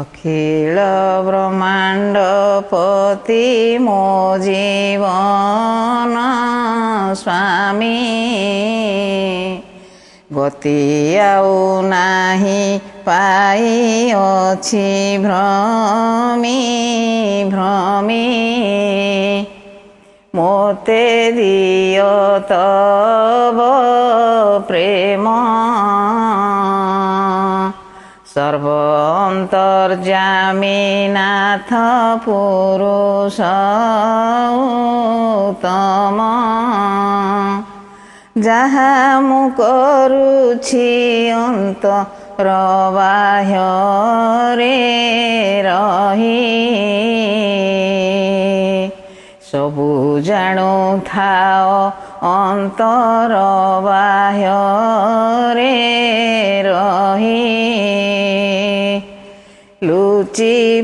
অখিল ব্রহ্মাণ্ড পতি মো জীবন স্বামী গতি আউ নাহি পাই অছি ভ্রমি ভ্রমি মোতে দিয় তব প্রেম ସର୍ବନ୍ତର୍ଯ୍ୟାମିନାଥ ପୁରୁଷ ଉତ୍ତମ ଯାହା ମୁଁ କରୁଛି ଅନ୍ତ ପ୍ରବାହରେ ରହି ସବୁ ଜାଣୁ ଥାଅ ଅନ୍ତର ବାହ୍ୟ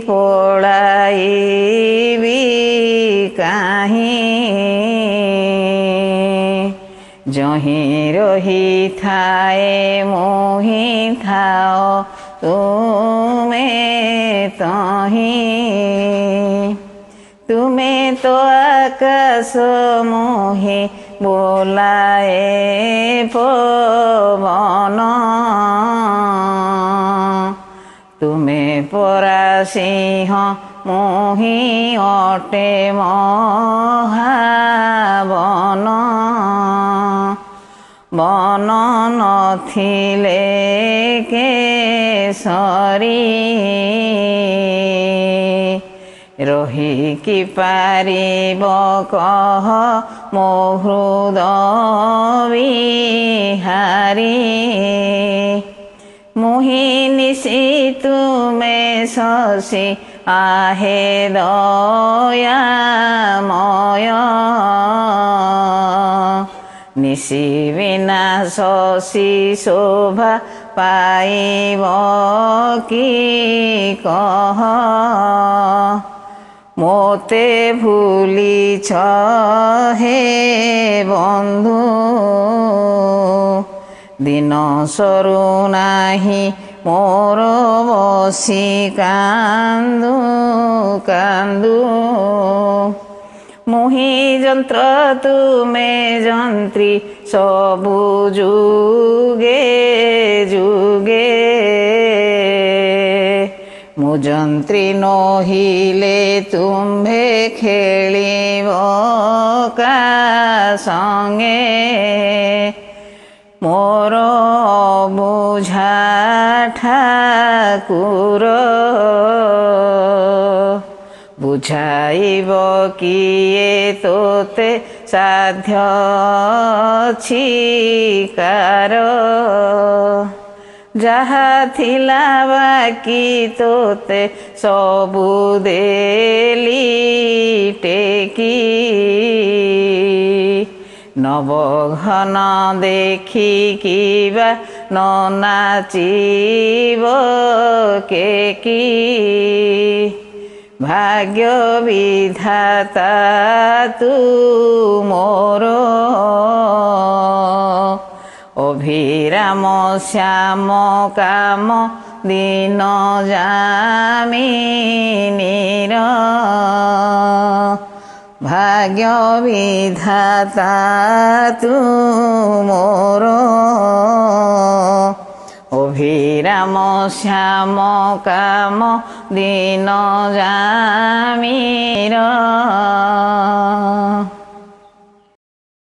फोडाइबी काहीँ जहीँ रोही थाए मोही थाओ तुमे तुमे तो आकाश मोही बोलाए पवन ত্রিপুরা সিংহ মোহি অটে মহাবন বন নথিলে কেশরী রহিকি পারিব কহ মো হৃদয় বিহারী মোহিনীষি তুমে শশী আহে দয়াময় নিশি বিনা শশী শোভা পাইব কি কহ মোতে ভুলিছ হে বন্ধু ଦିନ ସରୁ ନାହିଁ ମୋର ବସି କାନ୍ଦୁ କାନ୍ଦୁ ମୁହିଁ ଯନ୍ତ୍ର ତୁମେ ଯନ୍ତ୍ରୀ ସବୁ ଯୁଗେ ଯୁଗେ ମୁଁ ଯନ୍ତ୍ରୀ ନହିଲେ ତୁମ୍ଭେ ଖେଳିବ କା ସଙ୍ଗେ মোর বুঝা ঠাকুর বুঝাইব কিয়ে তোতে সাধ্য কার যাহা থিলা বাকি তোতে সবু দেলি টেকি নবঘন দেখি কিবা নাচিব কে কি ভাগ্য বিধাতা তু মোর অভিরাম শ্যাম কাম দিন যামিনী ভাগ্য বিধাতা তুমোর অভিরাম শ্যাম কাম দিন যামির